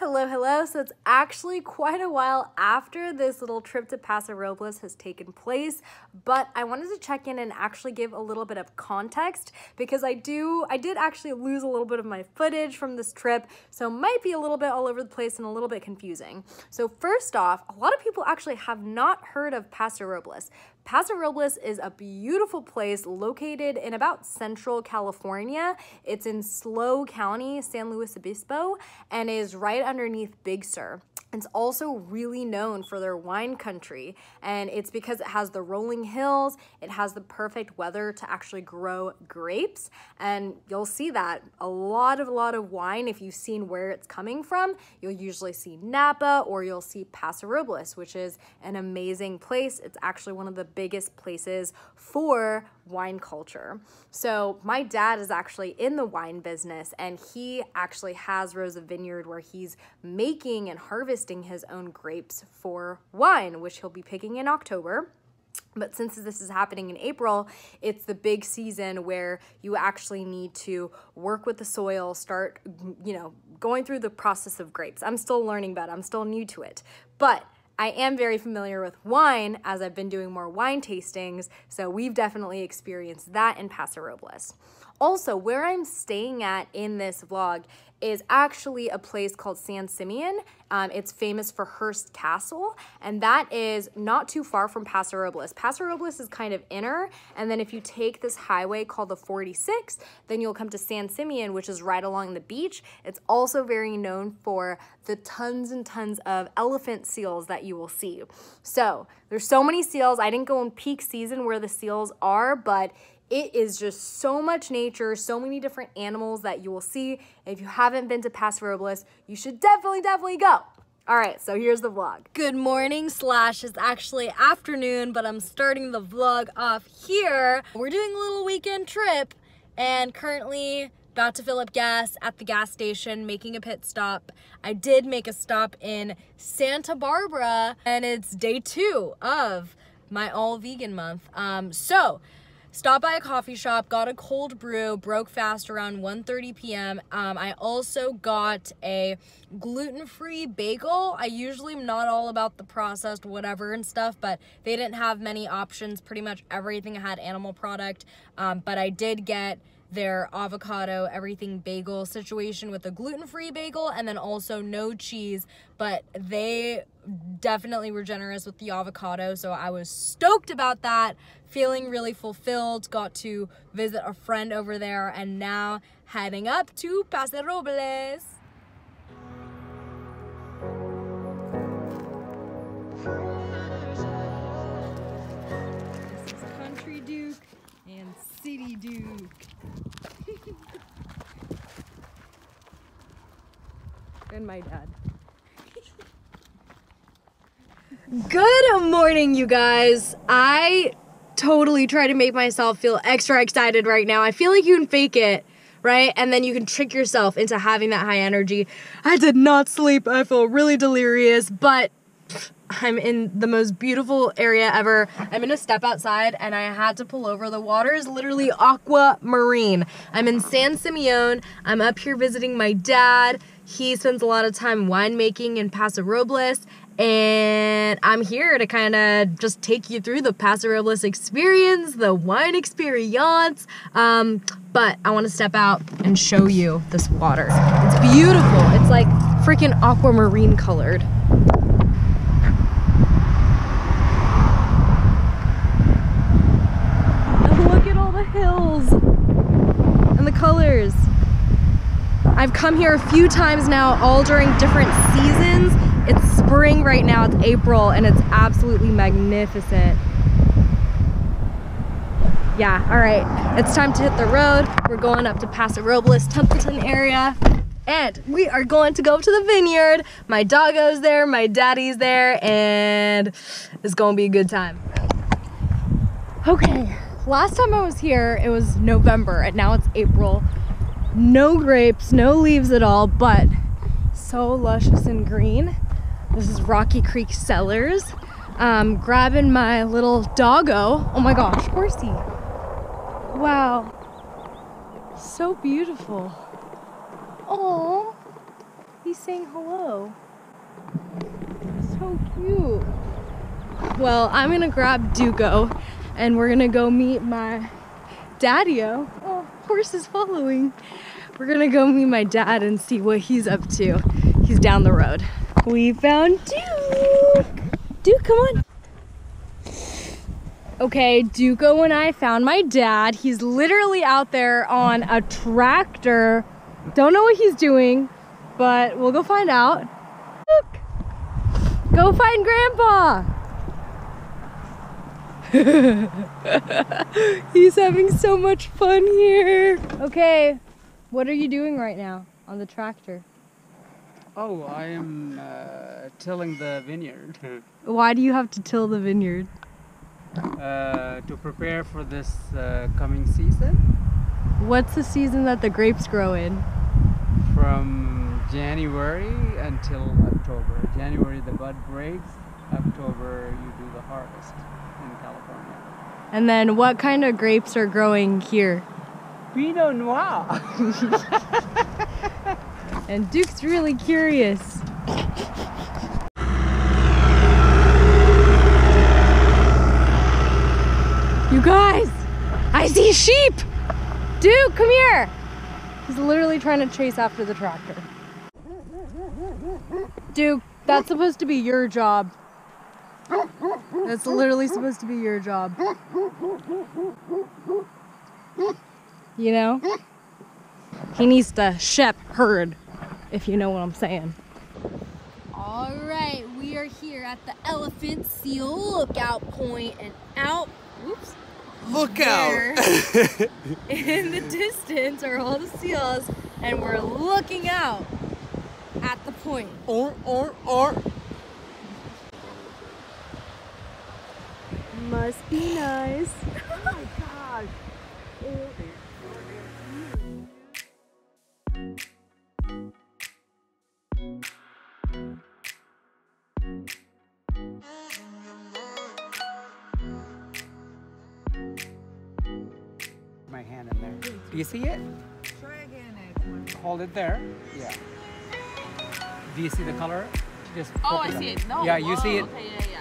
Hello, hello. So it's actually quite a while after this little trip to Paso Robles has taken place, but I wanted to check in and actually give a little bit of context because I do, I did actually lose a little bit of my footage from this trip, so it might be a little bit all over the place and a little bit confusing. So first off, a lot of people actually have not heard of Paso Robles. Paso Robles is a beautiful place located in about central California. It's in SLO County, San Luis Obispo, and is right underneath Big Sur. It's also really known for their wine country, and it's because it has the rolling hills, it has the perfect weather to actually grow grapes, and you'll see that a lot of a lot of wine. If you've seen where it's coming from, you'll usually see Napa or you'll see Paso Robles, which is an amazing place. It's actually one of the biggest places for wine culture. So my dad is actually in the wine business, and he actually has Rosa Vineyard where he's making and harvesting harvesting his own grapes for wine, which he'll be picking in October. But since this is happening in April, it's the big season where you actually need to work with the soil, start, you know, going through the process of grapes. I'm still learning about it, I'm still new to it. But I am very familiar with wine as I've been doing more wine tastings, so we've definitely experienced that in Paso Robles. Also, where I'm staying at in this vlog is actually a place called San Simeon. Um, it's famous for Hearst Castle, and that is not too far from Paso Robles. Paso Robles is kind of inner, and then if you take this highway called the 46, then you'll come to San Simeon, which is right along the beach. It's also very known for the tons and tons of elephant seals that you will see. So there's so many seals. I didn't go in peak season where the seals are, but it is just so much nature, so many different animals that you will see. If you haven't been to Paso Robles, you should definitely, definitely go. All right, so here's the vlog. Good morning slash it's actually afternoon, but I'm starting the vlog off here. We're doing a little weekend trip and currently about to fill up gas at the gas station, making a pit stop. I did make a stop in Santa Barbara and it's day two of my all vegan month. Um, so stopped by a coffee shop, got a cold brew, broke fast around 1.30 p.m. Um, I also got a gluten-free bagel. I usually am not all about the processed whatever and stuff, but they didn't have many options. Pretty much everything had animal product, um, but I did get their avocado everything bagel situation with a gluten-free bagel and then also no cheese but they definitely were generous with the avocado so i was stoked about that feeling really fulfilled got to visit a friend over there and now heading up to Paso Robles and my dad. Good morning, you guys. I totally try to make myself feel extra excited right now. I feel like you can fake it, right? And then you can trick yourself into having that high energy. I did not sleep. I feel really delirious, but I'm in the most beautiful area ever. I'm gonna step outside and I had to pull over. The water is literally aquamarine. I'm in San Simeon. I'm up here visiting my dad. He spends a lot of time winemaking in Paso Robles. And I'm here to kind of just take you through the Paso Robles experience, the wine experience. Um, but I want to step out and show you this water. It's beautiful. It's like freaking aquamarine colored. hills and the colors. I've come here a few times now, all during different seasons. It's spring right now, it's April, and it's absolutely magnificent. Yeah, all right, it's time to hit the road. We're going up to Paso Robles, Templeton area, and we are going to go to the vineyard. My doggo's there, my daddy's there, and it's gonna be a good time. Okay, Last time I was here, it was November, and now it's April. No grapes, no leaves at all, but so luscious and green. This is Rocky Creek Cellars. Um, grabbing my little doggo. Oh my gosh, horsey. Wow. So beautiful. Oh. He's saying hello. So cute. Well, I'm gonna grab Duco and we're gonna go meet my daddy-o. Horse is following. We're gonna go meet my dad and see what he's up to. He's down the road. We found Duke. Duke, come on. Okay, Duco and I found my dad. He's literally out there on a tractor. Don't know what he's doing, but we'll go find out. Duke, go find Grandpa. he's having so much fun here. Okay, what are you doing right now on the tractor? Oh, I am uh, tilling the vineyard Why do you have to till the vineyard? uh, to prepare for this uh, coming season. What's the season that the grapes grow in? From January until October. January the bud breaks. October you do the harvest in California. And then what kind of grapes are growing here? Pinot Noir. And Duke's really curious. You guys, I see sheep. Duke, come here. He's literally trying to chase after the tractor. Duke, that's supposed to be your job. That's literally supposed to be your job. You know? He needs to shep herd, if you know what I'm saying. All right, we are here at the Elephant Seal Lookout Point, and out, whoops, Look out! in the distance are all the seals, and we're looking out at the point. or, or, or. Must be nice. My hand in there. Do you see it? Hold it there. Yeah. Do you see the color? Just Oh, I see it. No. Yeah, you see it. Okay, yeah, yeah.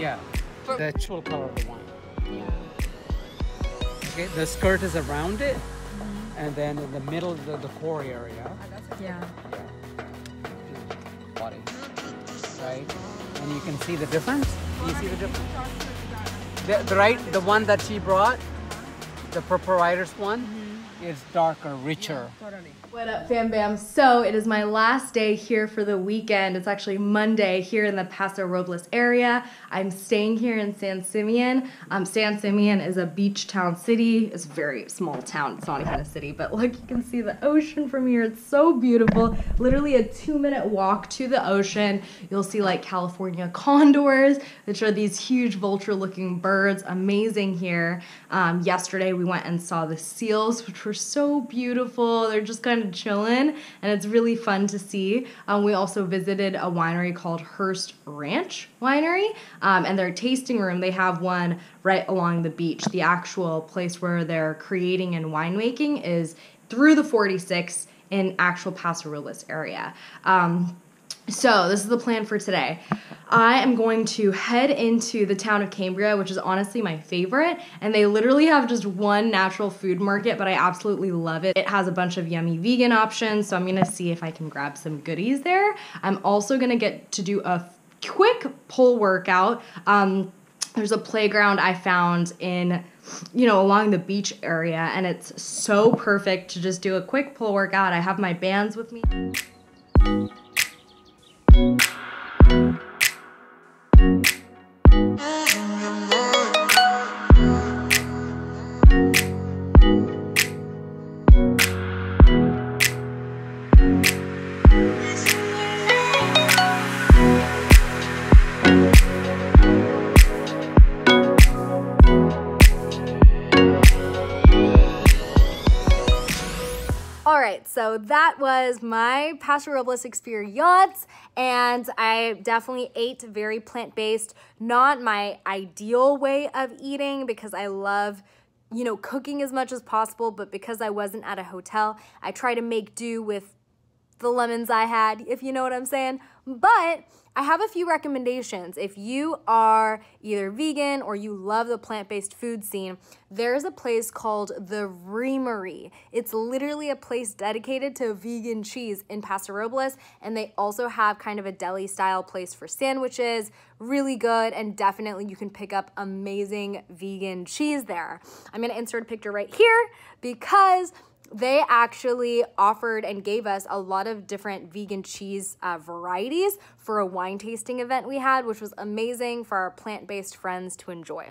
Yeah. Yeah. For- The actual color of the wine. Yeah. Okay. The skirt is around it, Mm-hmm. and then in the middle of the, the core area. Yeah. body, right? And you can see the difference. Do you see the difference? The, the right, the one that she brought, the proprietor's one, is darker, richer. What up, fam bam? So it is my last day here for the weekend. It's actually Monday here in the Paso Robles area. I'm staying here in San Simeon. Um, San Simeon is a beach town city. It's a very small town. It's not even a city, but look, you can see the ocean from here. It's so beautiful. Literally a two minute walk to the ocean. You'll see like California condors, which are these huge vulture looking birds. Amazing here. Um, yesterday we went and saw the seals, which were so beautiful. They're just kind of chilling, and it's really fun to see. Um, we also visited a winery called Hearst Ranch Winery, um, and their tasting room, they have one right along the beach. The actual place where they're creating and winemaking is through the 46 in actual Paso Robles area. Um, so, this is the plan for today. I am going to head into the town of Cambria, which is honestly my favorite. And they literally have just one natural food market, but I absolutely love it. It has a bunch of yummy vegan options, so I'm gonna see if I can grab some goodies there. I'm also gonna get to do a quick pull workout. Um, there's a playground I found in, you know, along the beach area, and it's so perfect to just do a quick pull workout. I have my bands with me. So that was my Paso Robles experience, and I definitely ate very plant based. Not my ideal way of eating because I love, you know, cooking as much as possible, but because I wasn't at a hotel, I try to make do with the lemons I had, if you know what I'm saying. But I have a few recommendations. If you are either vegan or you love the plant based food scene, there's a place called the Reamery. It's literally a place dedicated to vegan cheese in Paso Robles, and they also have kind of a deli style place for sandwiches. Really good, and definitely you can pick up amazing vegan cheese there. I'm gonna insert a picture right here because they actually offered and gave us a lot of different vegan cheese uh, varieties for a wine tasting event we had, which was amazing for our plant based friends to enjoy.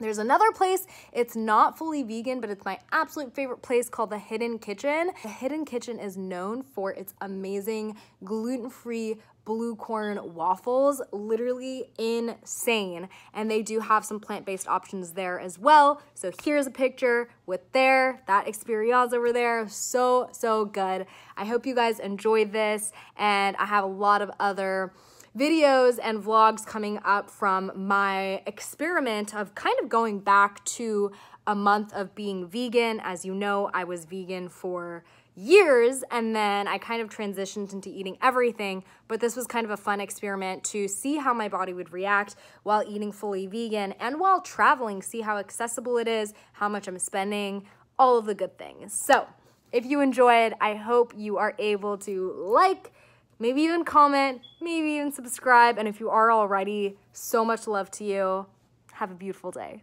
There's another place, it's not fully vegan, but it's my absolute favorite place called The Hidden Kitchen. The Hidden Kitchen is known for its amazing gluten free blue corn waffles, literally insane. And they do have some plant-based options there as well. So here's a picture with their, that experience over there. So, so good. I hope you guys enjoyed this. And I have a lot of other videos and vlogs coming up from my experiment of kind of going back to a month of being vegan. As you know, I was vegan for years and then I kind of transitioned into eating everything, but this was kind of a fun experiment to see how my body would react while eating fully vegan and while traveling, see how accessible it is, how much I'm spending, all of the good things. So, if you enjoyed, I hope you are able to like, maybe even comment, maybe even subscribe, and if you are already, so much love to you. Have a beautiful day.